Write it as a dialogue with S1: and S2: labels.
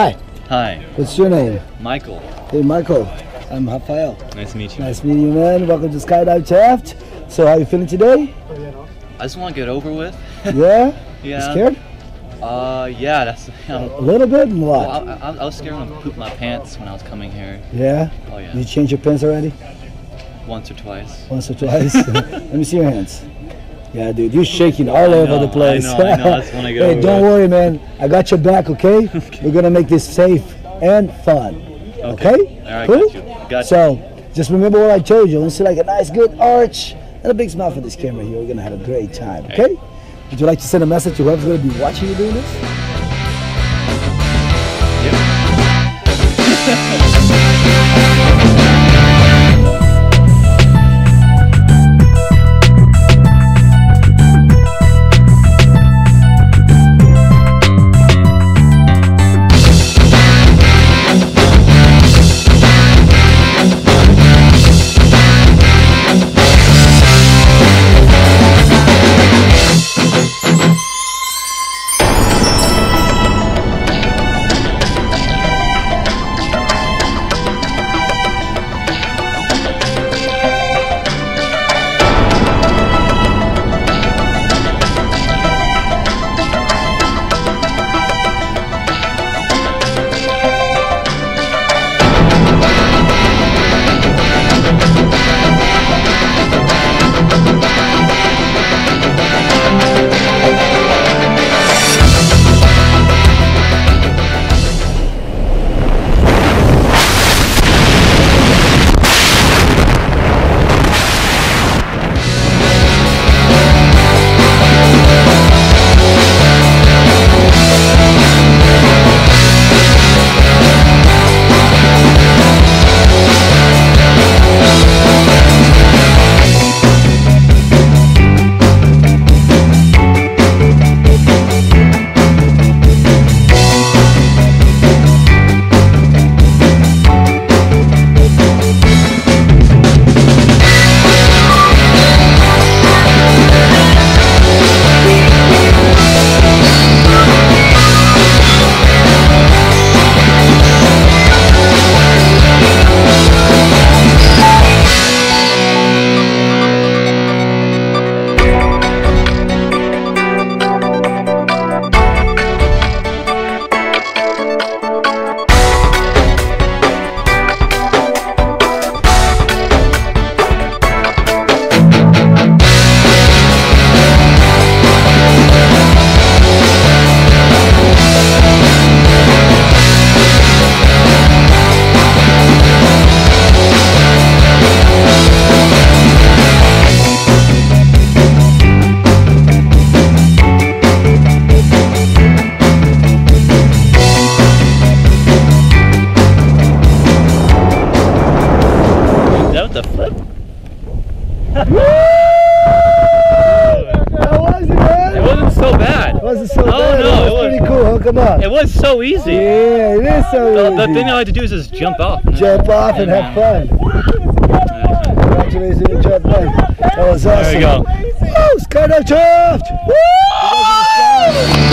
S1: Hi.
S2: Hi.
S1: What's your name?
S2: Michael.
S1: Hey, Michael. I'm Rafael.
S2: Nice to meet you.
S1: Nice meeting you, man. Welcome to Skydive Taft. So, how you feeling today?
S2: I just want to get over with.
S1: Yeah.
S2: yeah.
S1: You scared?
S2: Uh, yeah. That's. Um,
S1: a little bit. And what?
S2: Well, I, I, I, was scared to poop my pants when I was coming here.
S1: Yeah.
S2: Oh yeah.
S1: Did you change your pants already?
S2: Once or twice.
S1: Once or twice. Let me see your hands. Yeah, dude, you're shaking all
S2: know,
S1: over the place.
S2: I know, I know. That's when I go.
S1: hey, don't worry, man. I got your back, okay? okay? We're gonna make this safe and fun. Okay? okay?
S2: All right,
S1: cool?
S2: got you. Got
S1: so, just remember what I told you. Let's see like a nice, good arch and a big smile for this camera here. We're gonna have a great time, okay? Would you like to send a message to whoever's gonna be watching you doing this?
S2: Yep.
S1: How was it, man?
S2: It wasn't so bad.
S1: It wasn't so
S2: no,
S1: bad.
S2: No,
S1: it was, pretty cool. Huh? Come on.
S2: It was so easy.
S1: Yeah, it is so
S2: the,
S1: easy.
S2: The thing I had to do is just jump off.
S1: Jump off and have fun. Congratulations, you jumped fun. That was awesome.
S2: There you go.
S1: Woo!